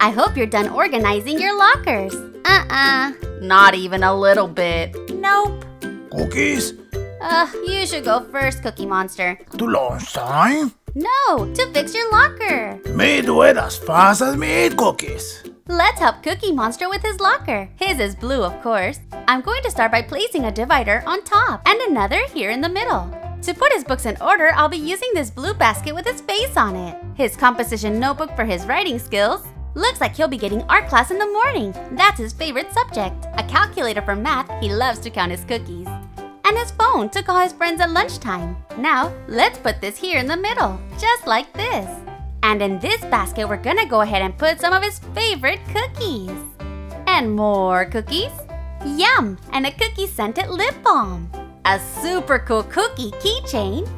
I hope you're done organizing your lockers. Uh-uh. Not even a little bit. Nope. Cookies? Uh, you should go first, Cookie Monster. To lunchtime? No, to fix your locker. Me do it as fast as me eat cookies. Let's help Cookie Monster with his locker. His is blue, of course. I'm going to start by placing a divider on top and another here in the middle. To put his books in order, I'll be using this blue basket with his face on it. His composition notebook for his writing skills. Looks like he'll be getting art class in the morning. That's his favorite subject. A calculator for math, he loves to count his cookies. And his phone to call his friends at lunchtime. Now, let's put this here in the middle, just like this. And in this basket, we're gonna go ahead and put some of his favorite cookies. And more cookies. Yum! And a cookie scented lip balm. A super cool cookie keychain.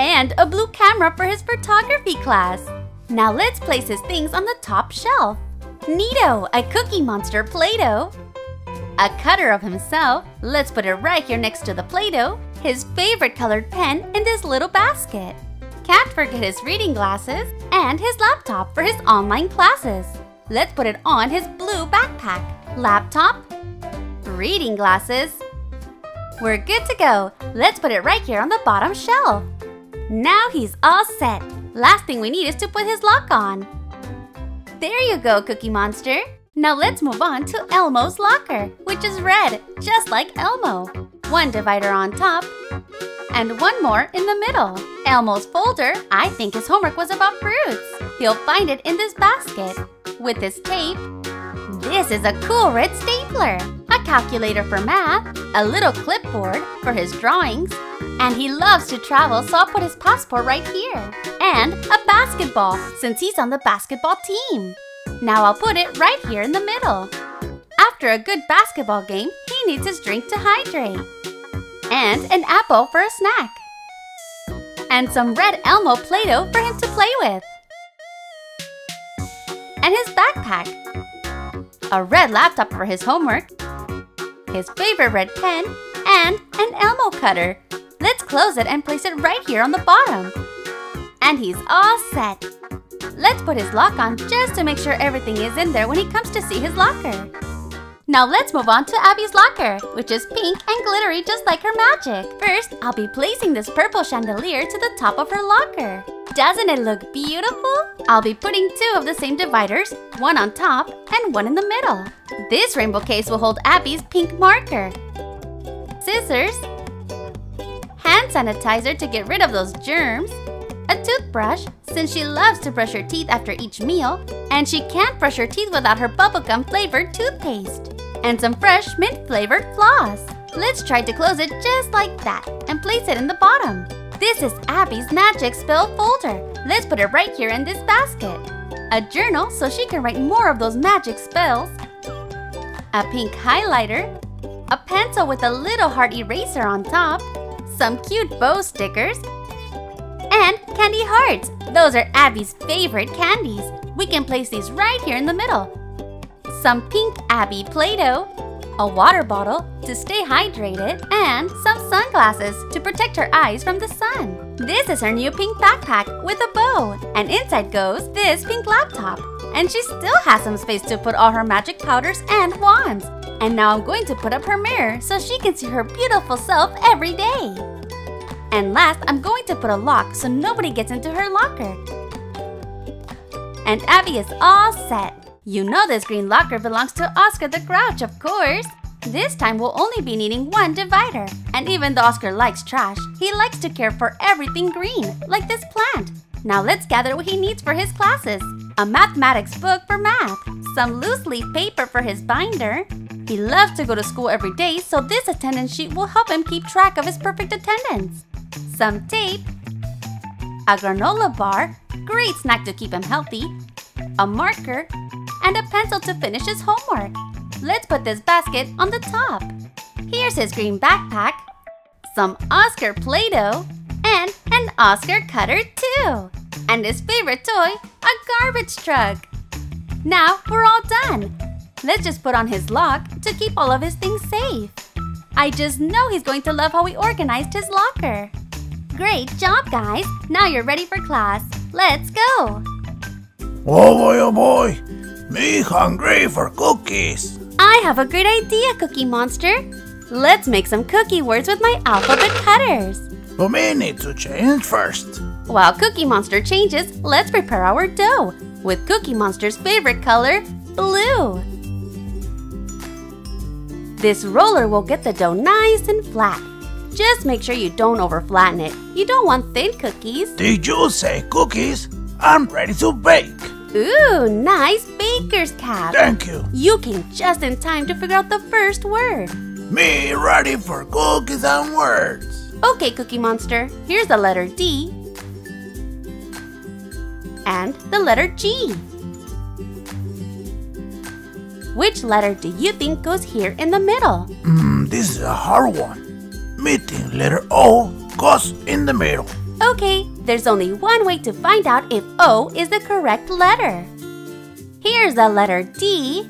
And a blue camera for his photography class. Now let's place his things on the top shelf. Neato, a cookie monster Play-Doh. A cutter of himself. Let's put it right here next to the Play-Doh. His favorite colored pen in this little basket. Can't forget his reading glasses and his laptop for his online classes. Let's put it on his blue backpack. Laptop, reading glasses. We're good to go. Let's put it right here on the bottom shelf. Now he's all set. Last thing we need is to put his lock on. There you go, Cookie Monster. Now let's move on to Elmo's locker, which is red, just like Elmo. One divider on top, and one more in the middle. Elmo's folder, I think his homework was about fruits. He'll find it in this basket. With this tape, this is a cool red stapler, a calculator for math, a little clipboard for his drawings, and he loves to travel so I'll put his passport right here. And a basketball, since he's on the basketball team. Now I'll put it right here in the middle. After a good basketball game, he needs his drink to hydrate and an apple for a snack. And some red Elmo Play-Doh for him to play with. And his backpack. A red laptop for his homework. His favorite red pen. And an Elmo cutter. Let's close it and place it right here on the bottom. And he's all set. Let's put his lock on just to make sure everything is in there when he comes to see his locker. Now let's move on to Abby's locker, which is pink and glittery just like her magic. First, I'll be placing this purple chandelier to the top of her locker. Doesn't it look beautiful? I'll be putting two of the same dividers, one on top and one in the middle. This rainbow case will hold Abby's pink marker. Scissors, hand sanitizer to get rid of those germs, a toothbrush, since she loves to brush her teeth after each meal, and she can't brush her teeth without her bubblegum flavored toothpaste and some fresh mint flavored floss. Let's try to close it just like that and place it in the bottom. This is Abby's magic spell folder. Let's put it right here in this basket. A journal so she can write more of those magic spells. A pink highlighter. A pencil with a little heart eraser on top. Some cute bow stickers. And candy hearts. Those are Abby's favorite candies. We can place these right here in the middle some pink Abby Play-Doh, a water bottle to stay hydrated, and some sunglasses to protect her eyes from the sun. This is her new pink backpack with a bow, and inside goes this pink laptop. And she still has some space to put all her magic powders and wands. And now I'm going to put up her mirror so she can see her beautiful self every day. And last, I'm going to put a lock so nobody gets into her locker. And Abby is all set. You know this green locker belongs to Oscar the Grouch, of course. This time we'll only be needing one divider. And even though Oscar likes trash, he likes to care for everything green, like this plant. Now let's gather what he needs for his classes. A mathematics book for math, some loose leaf paper for his binder. He loves to go to school every day, so this attendance sheet will help him keep track of his perfect attendance. Some tape, a granola bar, great snack to keep him healthy, a marker, and a pencil to finish his homework. Let's put this basket on the top. Here's his green backpack, some Oscar Play-Doh, and an Oscar cutter too. And his favorite toy, a garbage truck. Now we're all done. Let's just put on his lock to keep all of his things safe. I just know he's going to love how we organized his locker. Great job, guys! Now you're ready for class. Let's go! Oh boy, oh boy! Me hungry for cookies. I have a great idea, Cookie Monster. Let's make some cookie words with my alphabet cutters. But me need to change first. While Cookie Monster changes, let's prepare our dough with Cookie Monster's favorite color, blue. This roller will get the dough nice and flat. Just make sure you don't over flatten it. You don't want thin cookies. Did you say cookies? I'm ready to bake. Ooh, nice baker's cap. Thank you. You came just in time to figure out the first word. Me ready for cookies and words. Okay, Cookie Monster, here's the letter D and the letter G. Which letter do you think goes here in the middle? Hmm, this is a hard one. Me think letter O goes in the middle. Okay, there's only one way to find out if O is the correct letter. Here's the letter D,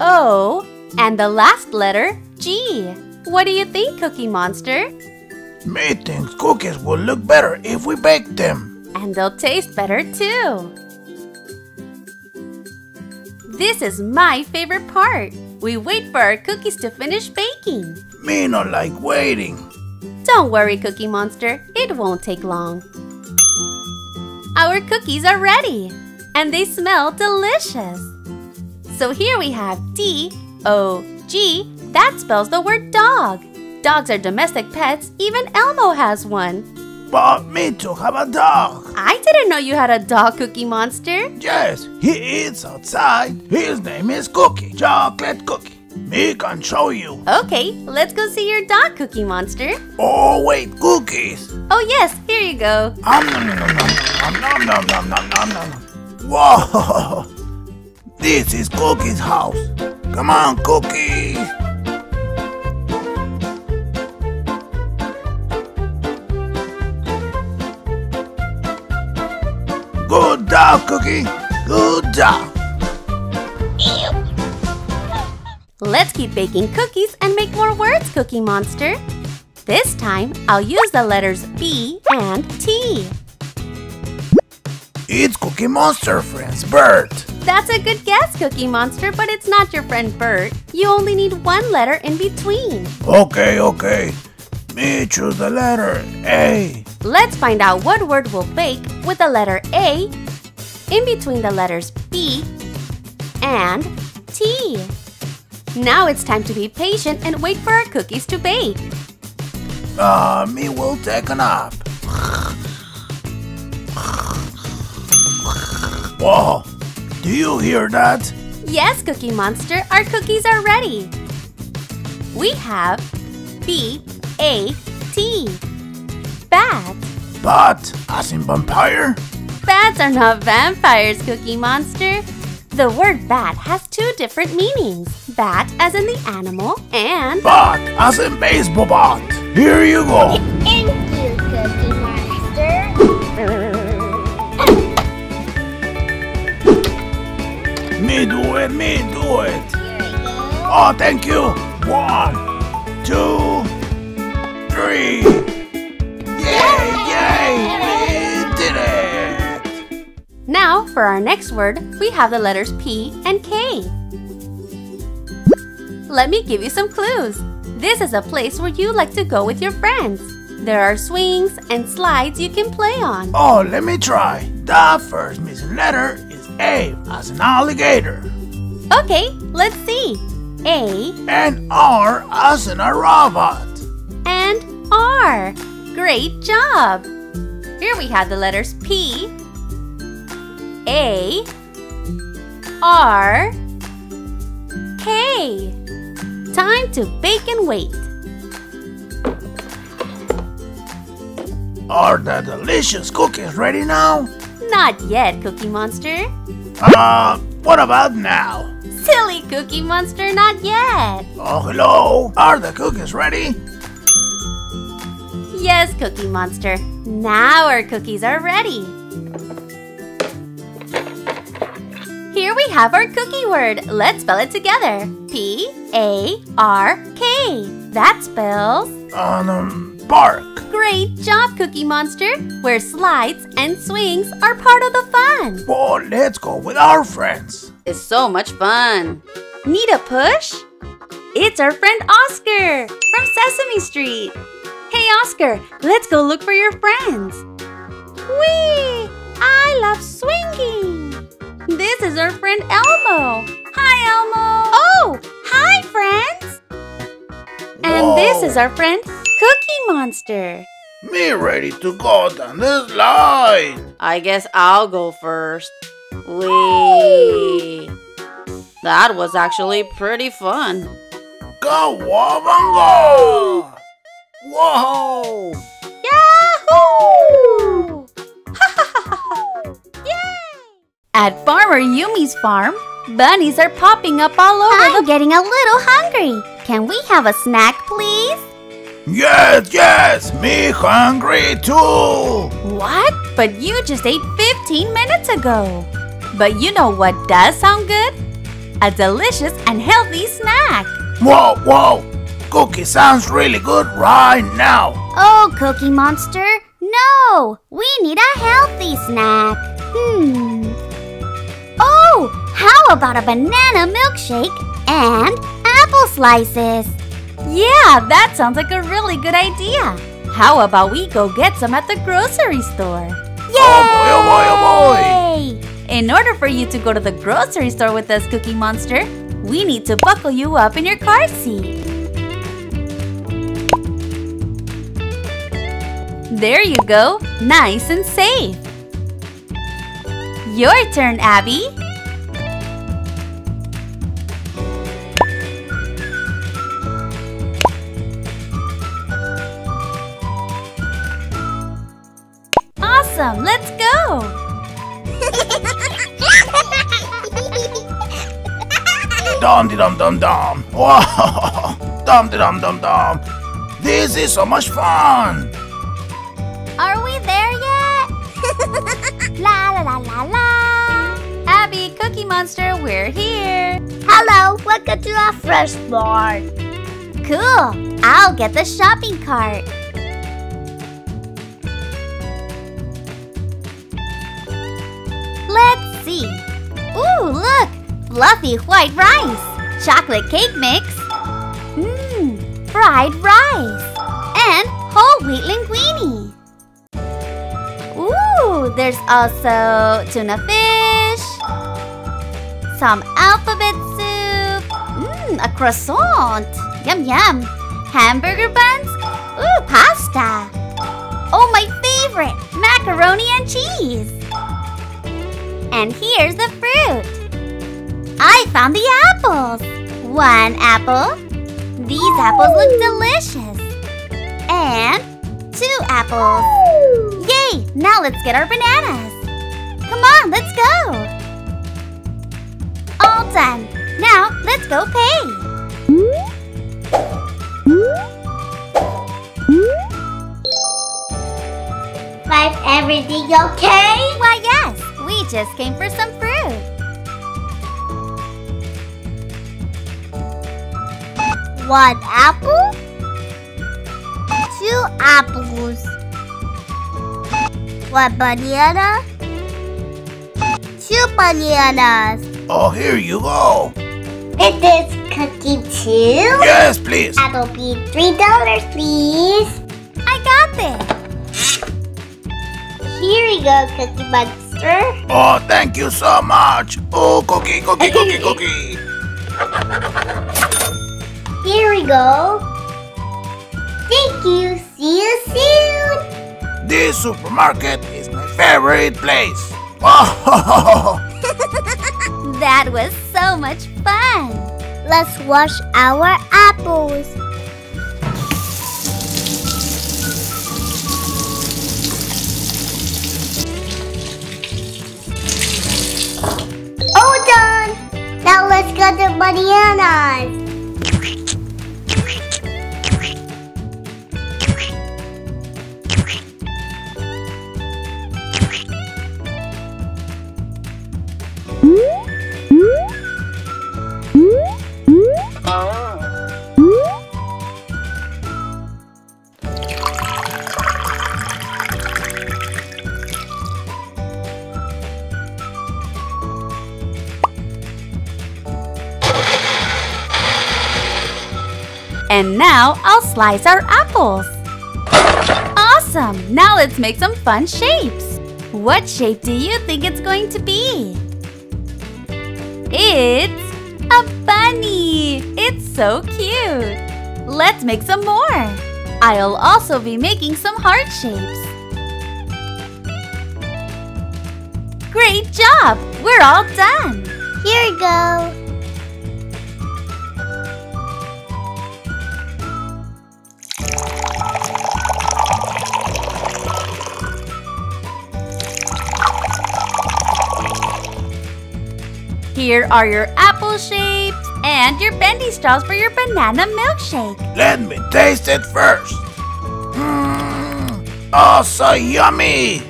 O, and the last letter G. What do you think, Cookie Monster? Me thinks cookies will look better if we bake them. And they'll taste better too. This is my favorite part. We wait for our cookies to finish baking. Me not like waiting. Don't worry, Cookie Monster. It won't take long. Our cookies are ready, and they smell delicious. So here we have D O G. That spells the word dog. Dogs are domestic pets. Even Elmo has one. But me too have a dog. I didn't know you had a dog, Cookie Monster. Yes, he eats outside. His name is Cookie, chocolate cookie. Me can show you. Okay, let's go see your dog, Cookie Monster. Oh wait, cookies. Oh yes, here you go. Um, nom, nom, nom, nom, nom, nom, nom, nom, nom, nom. Whoa! This is Cookie's house. Come on, Cookie. Good job, Cookie. Good job. Let's keep baking cookies and make more words, Cookie Monster. This time, I'll use the letters B and T. It's Cookie Monster, friends, Bert. That's a good guess, Cookie Monster, but it's not your friend Bert. You only need one letter in between. Okay, okay. Me choose the letter A. Let's find out what word we'll bake with the letter A in between the letters B and T. Now it's time to be patient and wait for our cookies to bake. Uh, me will take a nap. Whoa, do you hear that? Yes, Cookie Monster, our cookies are ready. We have B A T. Bat. But, as in vampire? Bats are not vampires, Cookie Monster. The word bat has two different meanings. Bat as in the animal and Bat as in baseball bat. Here you go. Thank you, Cookie Monster. Me do it, me do it. Here we go. Oh, thank you. One, two, three. Now, for our next word, we have the letters P and K. Let me give you some clues. This is a place where you like to go with your friends. There are swings and slides you can play on. Oh, let me try. The first missing letter is A, as an alligator. Okay, let's see. A And R, as in a robot. and R. Great job! Here we have the letters P, A, R, K. Time to bake and wait. Are the delicious cookies ready now? Not yet, Cookie Monster. Uh, what about now? Silly Cookie Monster, not yet. Oh, hello. Are the cookies ready? Yes, Cookie Monster. Now our cookies are ready. Here we have our cookie word. Let's spell it together. P A R K. That spells Um, park. Great job, Cookie Monster, where slides and swings are part of the fun. Oh, let's go with our friends. It's so much fun. Need a push? It's our friend Oscar from Sesame Street. Hey, Oscar, let's go look for your friends. Whee! I love swinging. This is our friend Elmo. Hi, Elmo. Oh, hi, friends. And this is our friend Cookie Monster. Me ready to go down the slide. I guess I'll go first. Wee. That was actually pretty fun. Kawabanga! Whoa! Yahoo! At Farmer Yumi's farm, bunnies are popping up all over I'm the getting a little hungry. Can we have a snack, please? Yes, yes, me hungry too. What? But you just ate 15 minutes ago. But you know what does sound good? A delicious and healthy snack. Whoa, whoa! Cookie sounds really good right now. Oh, Cookie Monster, no! We need a healthy snack. Hmm. How about a banana milkshake and apple slices? Yeah, that sounds like a really good idea. How about we go get some at the grocery store? Oh boy, oh boy, oh boy! In order for you to go to the grocery store with us, Cookie Monster, we need to buckle you up in your car seat. There you go, nice and safe. Your turn, Abby. Awesome, let's go. Dum de dum dum dum. Wow! Dum de dum dum dum. This is so much fun. Are we there yet? la la la la la. Abby, Cookie Monster, we're here. Hello, welcome to our fresh mart. Cool. I'll get the shopping cart. Ooh, look! Fluffy white rice. Chocolate cake mix. Mmm, fried rice. And whole wheat linguine. Ooh, there's also tuna fish. Some alphabet soup. Mmm, a croissant. Yum yum. Hamburger buns. Ooh, pasta. Oh, my favorite, macaroni and cheese. And here's the fruit. I found the apples. One apple. These apples look delicious. And two apples. Yay! Now let's get our bananas. Come on, let's go. All done. Now let's go pay. Life, everything okay? Why, yes. We just came for some fruit. One apple? Two apples. One banana? Two bananas. Oh, here you go. Is this cookie too? Yes, please. That'll be three dollars, please. I got this. Here we go, Cookie Monster. Oh, thank you so much. Oh, cookie, cookie, cookie, cookie. Here we go. Thank you. See you soon. This supermarket is my favorite place. Oh, That was so much fun. Let's wash our apples. All done. Now let's cut the bananas. Now I'll slice our apples. Awesome! Now let's make some fun shapes. What shape do you think it's going to be? It's a bunny! It's so cute! Let's make some more! I'll also be making some heart shapes. Great job! We're all done! Here you go. Here are your apple shapes and your bendy straws for your banana milkshake. Let me taste it first. Mmm, oh, so yummy.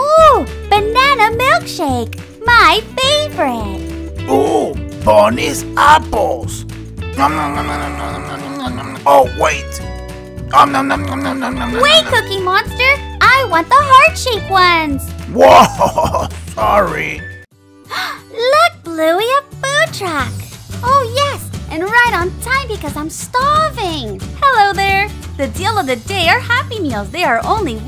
Ooh, banana milkshake, my favorite. Ooh, Bonnie's apples. Oh, wait. Wait, Cookie Monster, I want the heart-shaped ones. Whoa, sorry. Bluey, a food truck. Oh, yes, and right on time because I'm starving. Hello there! The deal of the day are Happy Meals. They are only $1.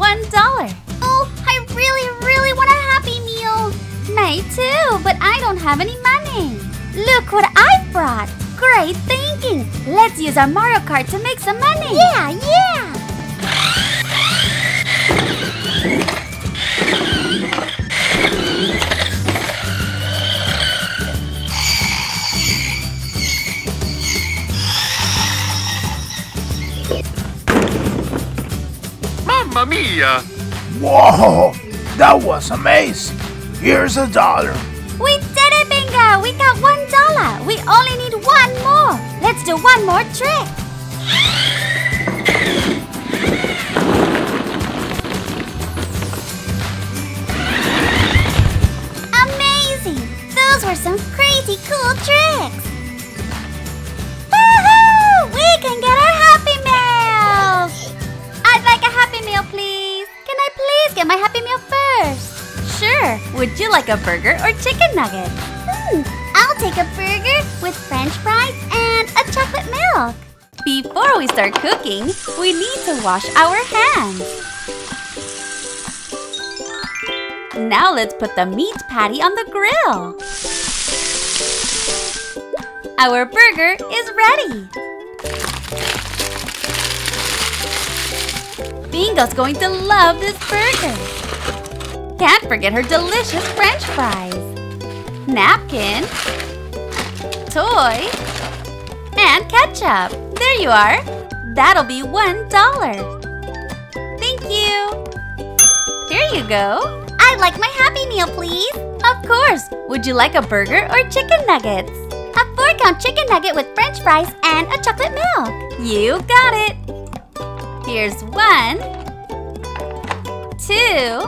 Oh, I really, really want a Happy Meal. Me too, but I don't have any money. Look what I brought. Great thinking! Let's use our Mario Kart to make some money. Yeah, yeah. Mia! Whoa, that was amazing. Here's a dollar. We did it, Bingo. We got one dollar. We only need one more. Let's do one more trick. Amazing. Those were some crazy cool tricks. Please get my Happy Meal first? Sure. Would you like a burger or chicken nugget? Hmm, I'll take a burger with french fries and a chocolate milk. Before we start cooking, we need to wash our hands. Now let's put the meat patty on the grill. Our burger is ready. Bingo's going to love this burger. Can't forget her delicious french fries. Napkin. Toy. And ketchup. There you are. That'll be one dollar. Thank you. Here you go. I'd like my Happy Meal, please. Of course. Would you like a burger or chicken nuggets? A four-count chicken nugget with french fries and a chocolate milk. You got it. Here's one, two,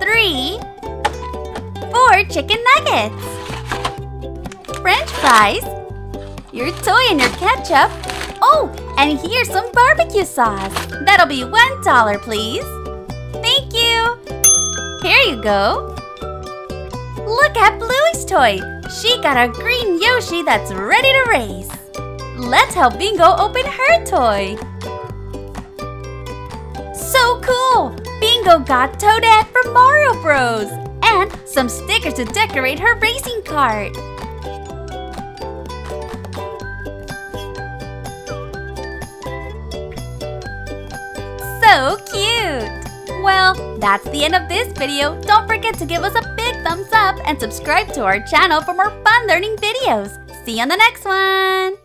three, four chicken nuggets. French fries, your toy and your ketchup. Oh, and here's some barbecue sauce. That'll be one dollar, please. Thank you. Here you go. Look at Bluey's toy. She got a green Yoshi that's ready to race. Let's help Bingo open her toy. So cool! Bingo got Toadette from Mario Bros. And some stickers to decorate her racing cart. So cute! Well, that's the end of this video. Don't forget to give us a big thumbs up and subscribe to our channel for more fun learning videos. See you on the next one!